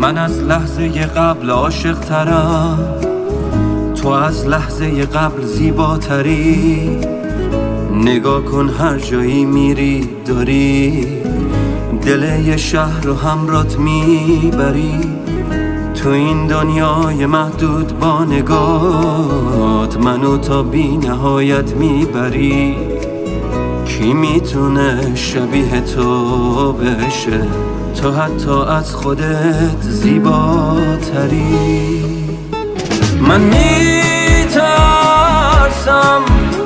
من از لحظه قبل عاشق ترم. تو از لحظه قبل زیباتری. نگاه کن هر جایی میری داری. دل یه شهر رو همرات می‌بری. تو این دنیای محدود با نگات منو تا بی نهایت می‌بری. کی می‌تونه شبیه تو بشه؟ تو حتی از خودت زیباتری. من میترسم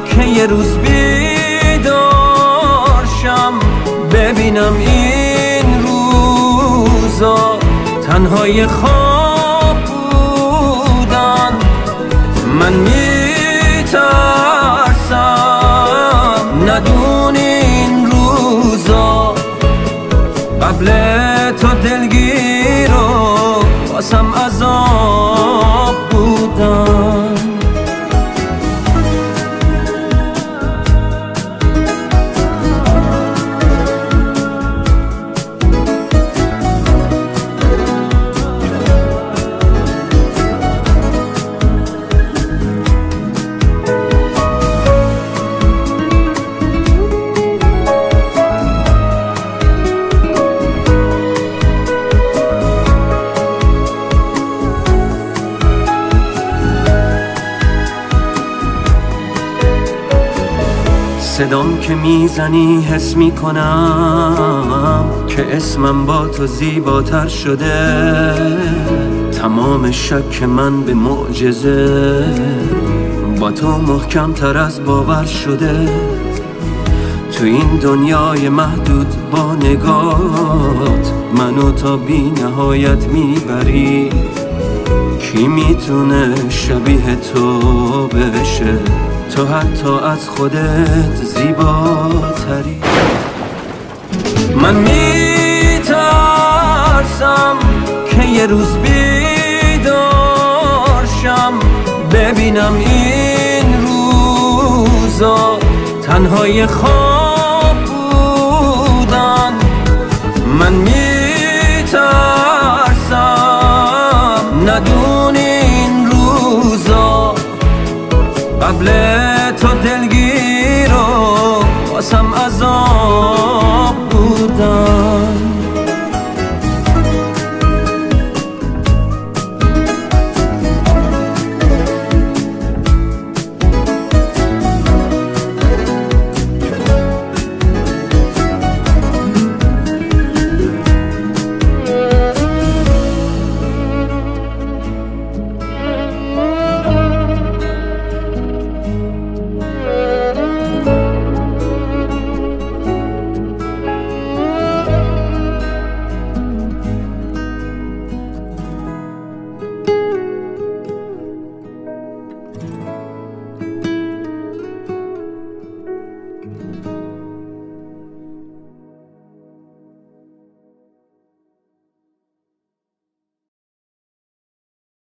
که یه روز بیدارشم ببینم این روزا تنهای خواب قبل تو دلگیر و باسم عذاب بودن صدام که می‌زنی حس می‌کنم که اسمم با تو زیباتر شده. تمام شک من به معجزه. با تو محکم تر از باور شده. تو این دنیای محدود با نگات منو تا بی نهایت می‌بری. کی می‌تونه شبیه تو بشه؟ تو حتی از خودت زیباتری. من میترسم که یه روز بیدارشم ببینم این روزا تنهای خواب بودن. من میترسم ندونی این روزا. قبل